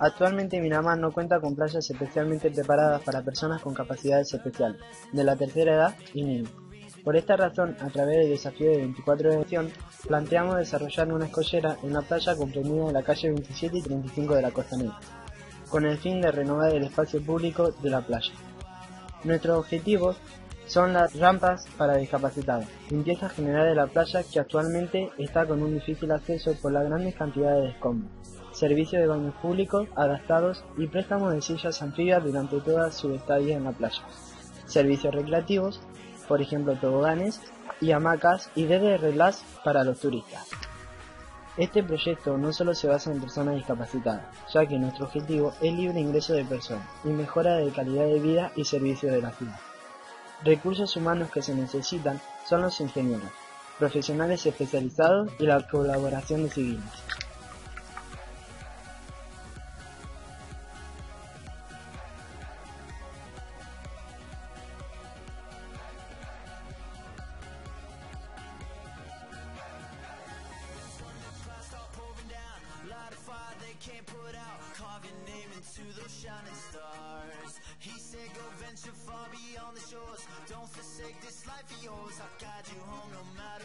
Actualmente Miramar no cuenta con playas especialmente preparadas para personas con capacidades especiales, de la tercera edad y niños. Por esta razón, a través del desafío de 24 de edición, planteamos desarrollar una escollera en la playa comprendida en la calle 27 y 35 de la Costanera, con el fin de renovar el espacio público de la playa. Nuestros objetivos son las rampas para discapacitados, limpieza general de la playa que actualmente está con un difícil acceso por las grandes cantidades de escombros, servicio de baños públicos adaptados y préstamos de sillas anfibias durante toda su estadía en la playa, servicios recreativos, por ejemplo toboganes y hamacas y desde relax para los turistas. Este proyecto no solo se basa en personas discapacitadas, ya que nuestro objetivo es libre ingreso de personas y mejora de calidad de vida y servicio de la ciudad. Recursos humanos que se necesitan son los ingenieros, profesionales especializados y la colaboración de civiles. Venture far beyond the shores Don't forsake this life of yours. I'll guide you home no matter